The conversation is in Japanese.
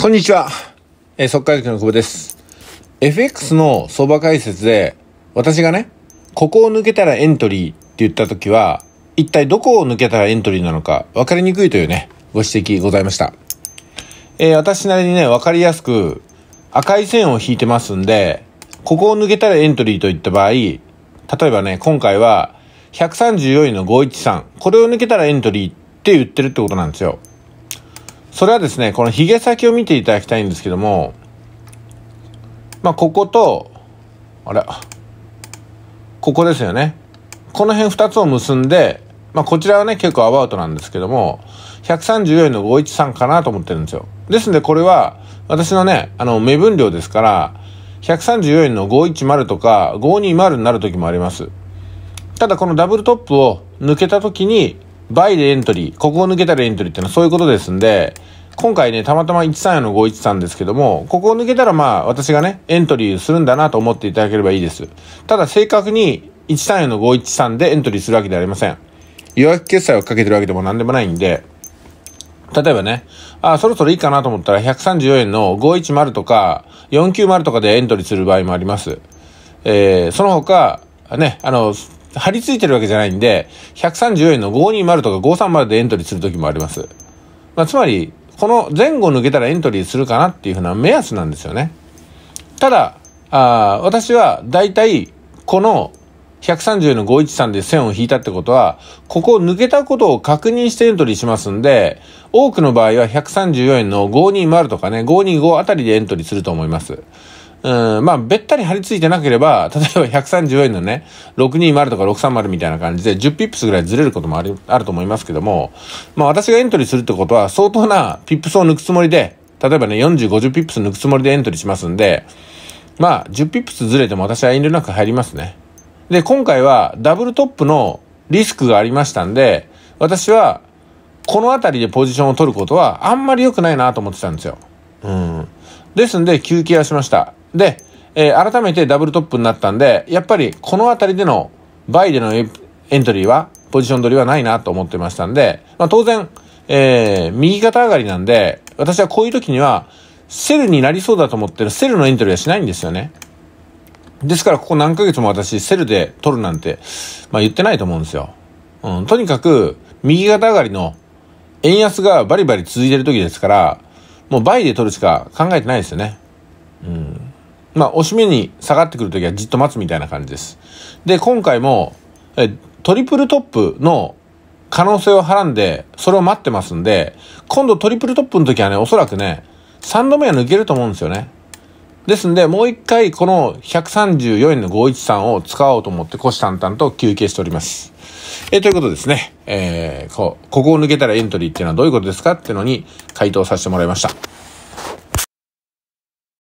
こんにちは。えー、速稼塾の久保です。FX の相場解説で、私がね、ここを抜けたらエントリーって言った時は、一体どこを抜けたらエントリーなのか分かりにくいというね、ご指摘ございました。えー、私なりにね、分かりやすく赤い線を引いてますんで、ここを抜けたらエントリーといった場合、例えばね、今回は134位の513、これを抜けたらエントリーって言ってるってことなんですよ。それはですね、この髭先を見ていただきたいんですけども、まあ、ここと、あれ、ここですよね。この辺2つを結んで、まあ、こちらはね、結構アバウトなんですけども、134円の513かなと思ってるんですよ。ですんで、これは、私のね、あの、目分量ですから、134円の510とか520になる時もあります。ただ、このダブルトップを抜けた時に、バイでエントリー、ここを抜けたらエントリーっていうのはそういうことですんで、今回ね、たまたま134の513ですけども、ここを抜けたらまあ、私がね、エントリーするんだなと思っていただければいいです。ただ、正確に134の513でエントリーするわけではありません。予約決済をかけてるわけでも何でもないんで、例えばね、あ、そろそろいいかなと思ったら134円の510とか490とかでエントリーする場合もあります。えー、その他、ね、あの、貼り付いてるわけじゃないんで、134円の520とか530でエントリーする時もあります。まあ、つまり、この前後抜けたらエントリーするかなっていうふうな目安なんですよね。ただ、あ私は大体、この130の513で線を引いたってことは、ここを抜けたことを確認してエントリーしますんで、多くの場合は134円の520とかね、525あたりでエントリーすると思います。うん、まあ、べったり張り付いてなければ、例えば134円のね、620とか630みたいな感じで10ピップスぐらいずれることもあり、あると思いますけども、まあ私がエントリーするってことは相当なピップスを抜くつもりで、例えばね、40、50ピップス抜くつもりでエントリーしますんで、まあ、10ピップスずれても私は遠慮なく入りますね。で、今回はダブルトップのリスクがありましたんで、私はこの辺りでポジションを取ることはあんまり良くないなと思ってたんですよ。うん。ですんで休憩はしました。で、えー改めてダブルトップになったんで、やっぱりこの辺りでの buy でのエントリーは、ポジション取りはないなと思ってましたんで、まあ当然、えー右肩上がりなんで、私はこういう時には、 sell になりそうだと思ってる sell のエントリーはしないんですよね。ですからここ何ヶ月も私 sell で取るなんて、まあ言ってないと思うんですよ。うん、とにかく右肩上がりの円安がバリバリ続いてる時ですから、もう倍で取るしか考えてないですよね。うん。まあ、押し目に下がってくる時はじっと待つみたいな感じです。で、今回も、え、トリプルトップの可能性をはらんで、それを待ってますんで、今度トリプルトップの時はね、おそらくね、3度目は抜けると思うんですよね。ですんで、もう一回この134円の513を使おうと思って、虎視眈々と休憩しております。えということですね。えー、こう、ここを抜けたらエントリーっていうのはどういうことですかっていうのに回答させてもらいました。